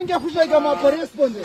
Ninguém fugiu aí, uma por responder.